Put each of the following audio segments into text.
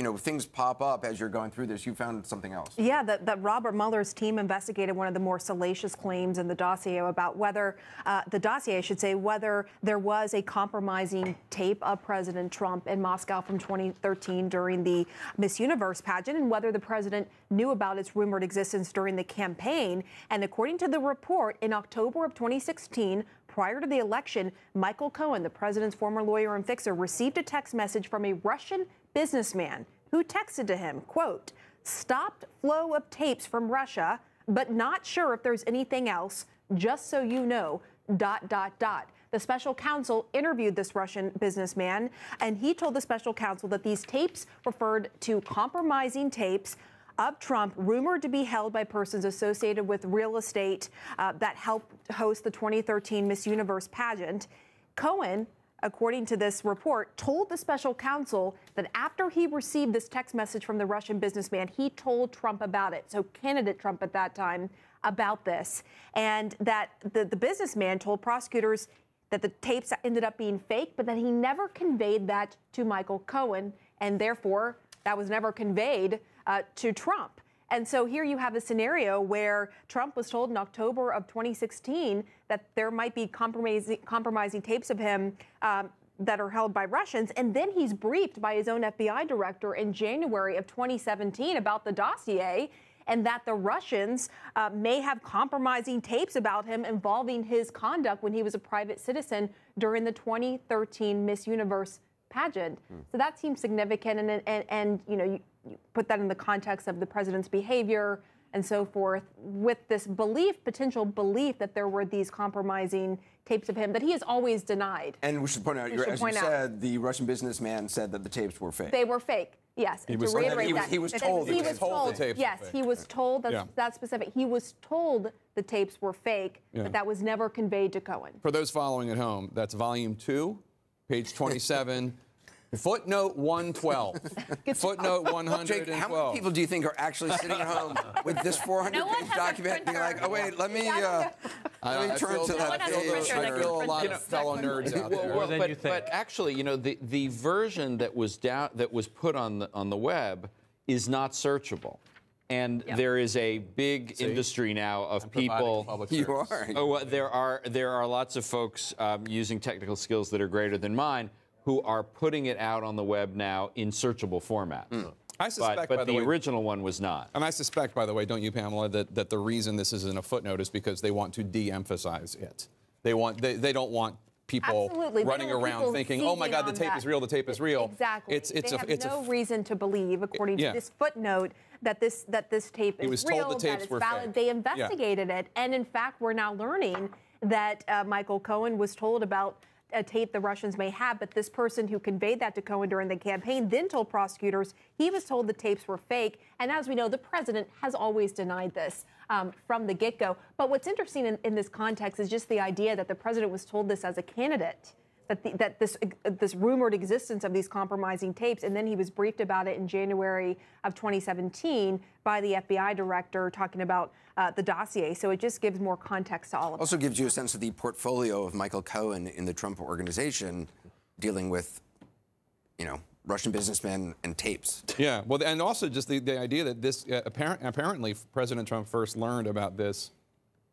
you know things pop up as you're going through this. You found something else. Yeah, that, that Robert Mueller's team investigated one of the more salacious claims in the dossier about whether uh, the dossier, I should say, whether there was a compromising tape of President Trump in Moscow from 2013 during the Miss Universe pageant, and whether the president knew about its rumored existence during the campaign. And according to the report, in October of 2016, prior to the election, Michael Cohen, the president's former lawyer and fixer, received a text message from a Russian businessman who texted to him, quote, stopped flow of tapes from Russia, but not sure if there's anything else, just so you know, dot, dot, dot. The special counsel interviewed this Russian businessman, and he told the special counsel that these tapes referred to compromising tapes of Trump, rumored to be held by persons associated with real estate uh, that helped host the 2013 Miss Universe pageant. Cohen according to this report, told the special counsel that after he received this text message from the Russian businessman, he told Trump about it. So, candidate Trump at that time about this. And that the, the businessman told prosecutors that the tapes ended up being fake, but that he never conveyed that to Michael Cohen. And therefore, that was never conveyed uh, to Trump. And so here you have a scenario where Trump was told in October of 2016 that there might be compromising, compromising tapes of him um, that are held by Russians. And then he's briefed by his own FBI director in January of 2017 about the dossier and that the Russians uh, may have compromising tapes about him involving his conduct when he was a private citizen during the 2013 Miss Universe pageant. Hmm. So that seems significant. And, and, and you know, you, you put that in the context of the president's behavior and so forth, with this belief, potential belief that there were these compromising tapes of him that he has always denied. And we should point out, as point you out, said, the Russian businessman said that the tapes were fake. They were fake. Yes, he was, reiterate he was, he was told. He was told. The yes, he was told. That's, yeah. that's specific. He was told the tapes were fake, yeah. but that was never conveyed to Cohen. For those following at home, that's volume two, page 27. Footnote 112. Footnote 112. Jake, how many people do you think are actually sitting at home with this 400-page no document being like, oh, wait, let me, uh, let me turn to that page. I feel a lot of fellow nerds out there. Well, but, but, actually, you know, the, the version that was, down, that was put on the, on the web is not searchable. And yep. there is a big See? industry now of I'm people. You are. Oh, there are there are lots of folks um, using technical skills that are greater than mine who are putting it out on the web now in searchable format. Mm. I suspect, but, but the, the way, original one was not. And I suspect, by the way, don't you, Pamela, that, that the reason this isn't a footnote is because they want to de-emphasize it. They want they, they don't want people Absolutely. running around thinking, "Oh my God, the tape that. is real. The tape is real." Exactly. It's it's they a, have it's no a, reason to believe, according to this footnote, that this that this tape is real. Told the tapes that it's were valid. Fake. They investigated yeah. it, and in fact, we're now learning that uh, Michael Cohen was told about a tape the Russians may have, but this person who conveyed that to Cohen during the campaign then told prosecutors he was told the tapes were fake. And as we know, the president has always denied this um, from the get go. But what's interesting in, in this context is just the idea that the president was told this as a candidate that, the, that this this rumored existence of these compromising tapes, and then he was briefed about it in January of 2017 by the FBI director, talking about uh, the dossier. So it just gives more context to all of it. Also gives you a sense of the portfolio of Michael Cohen in the Trump organization, dealing with, you know, Russian businessmen and tapes. Yeah, well, and also just the, the idea that this uh, apparent, apparently President Trump first learned about this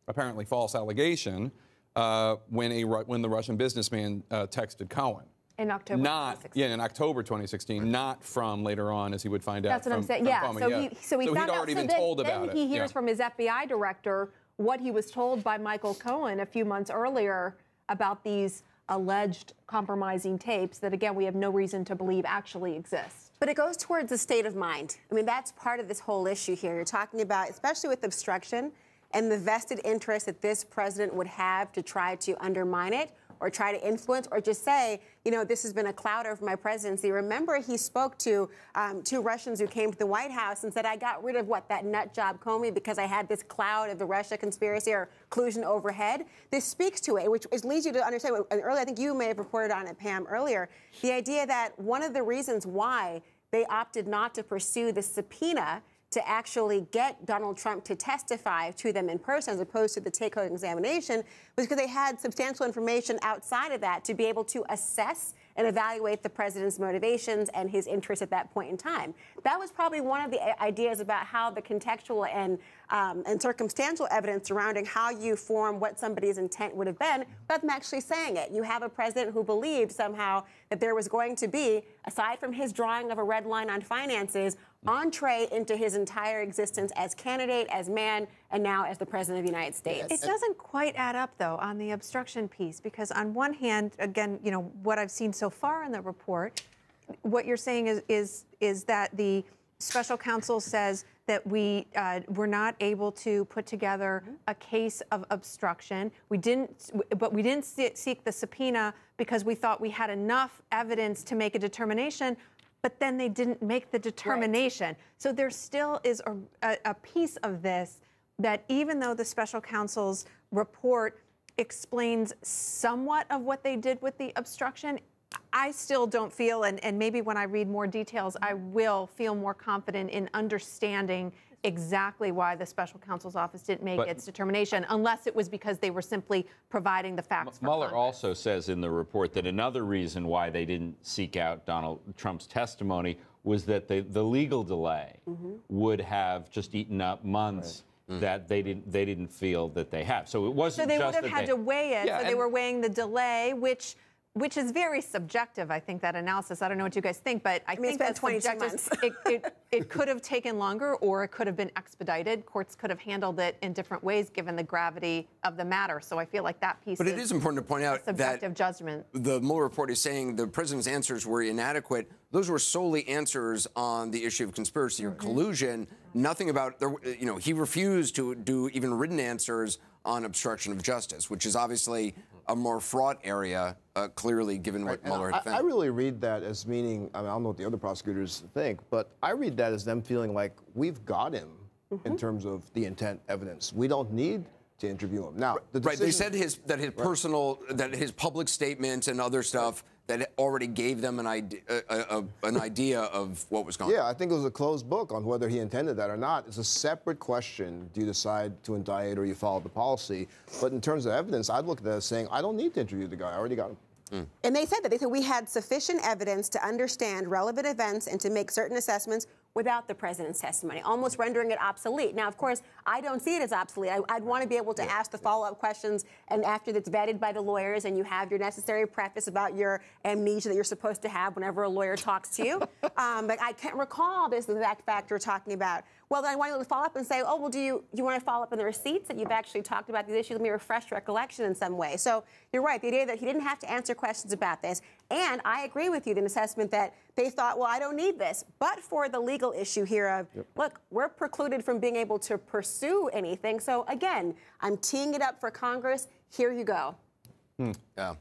apparently false allegation uh, when, a, when the Russian businessman uh, texted Cohen. In October not, Yeah, in October 2016, not from later on, as he would find out. That's what from, I'm saying. Yeah, so, he, so he so found he'd already out. been so told then, about then it. he hears yeah. from his FBI director what he was told by Michael Cohen a few months earlier about these alleged compromising tapes that, again, we have no reason to believe actually exist. But it goes towards the state of mind. I mean, that's part of this whole issue here. You're talking about, especially with obstruction, and the vested interest that this president would have to try to undermine it or try to influence or just say, you know, this has been a cloud over my presidency. Remember, he spoke to um, two Russians who came to the White House and said, I got rid of what, that nut job Comey because I had this cloud of the Russia conspiracy or collusion overhead. This speaks to it, which leads you to understand, and earlier, I think you may have reported on it, Pam, earlier, the idea that one of the reasons why they opted not to pursue the subpoena to actually get Donald Trump to testify to them in person as opposed to the take home examination was because they had substantial information outside of that to be able to assess and evaluate the president's motivations and his interests at that point in time. That was probably one of the ideas about how the contextual and um, and circumstantial evidence surrounding how you form what somebody's intent would have been, without them actually saying it. You have a president who believed somehow that there was going to be, aside from his drawing of a red line on finances, entree into his entire existence as candidate, as man, and now as the president of the United States. It doesn't quite add up, though, on the obstruction piece, because on one hand, again, you know, what I've seen so far in the report, what you're saying is is is that the special counsel says that we uh, were not able to put together a case of obstruction. We didn't, but we didn't seek the subpoena because we thought we had enough evidence to make a determination. But then they didn't make the determination. So there still is a, a, a piece of this that even though the special counsel's report explains somewhat of what they did with the obstruction, I still don't feel, and, and maybe when I read more details, I will feel more confident in understanding exactly why the special counsel's office didn't make But- its determination, unless it was because they were simply providing the facts. for Mueller Congress. also says in the report that another reason why they didn't seek out Donald Trump's testimony was that the, the legal delay Mm-hmm. would have just eaten up months that they didn't they didn't feel that they have. So it wasn't So they would just have that had they, to weigh it. Yeah, so they were weighing the delay, which which is very subjective. I think that analysis. I don't know what you guys think, but I, mean, think been that's 22 subjective. months. it, it, it could have taken longer, or it could have been expedited. Courts could have handled it in different ways, given the gravity of the matter. So I feel like that piece. But it is important to point out that subjective judgment. the Mueller report is saying the president's answers were inadequate. Those were solely answers on the issue of conspiracy or collusion. Nothing about there. You know, he refused to do even written answers on obstruction of justice, which is obviously a more fraught area, uh, clearly given what And Mueller I, had found. I really read that as meaning, I, mean, I don't know what the other prosecutors think, but I read that as them feeling like we've got him in terms of the intent evidence. We don't need to interview him. Now, the Right. They said his that his personal that his public statements and other stuff that already gave them an idea a, a, an idea of what was going on. Yeah, I think it was a closed book on whether he intended that or not. It's a separate question. Do you decide to indict or you follow the policy? But in terms of evidence, I'd look at that as saying, I don't need to interview the guy. I already got him. Hmm. And they said that. They said we had sufficient evidence to understand relevant events and to make certain assessments without the president's testimony, almost rendering it obsolete. Now, of course, I don't see it as obsolete. I, would want to be able to ask the follow up questions, and after it's vetted by the lawyers and you have your necessary preface about your amnesia that you're supposed to have whenever a lawyer talks to you. um, but I can't recall this exact fact you're talking about. Well, then I want you to follow up and say, oh, well, do you, you want to follow up in the receipts that you've actually talked about these issues? Let me refresh recollection in some way. So you're right. The idea that he didn't have to answer questions about this. And I agree with you, the assessment that they thought, well, I don't need this. But for the legal issue here of, look, we're precluded from being able to pursue anything. So again, I'm teeing it up for Congress. Here you go. Hmm. Yeah.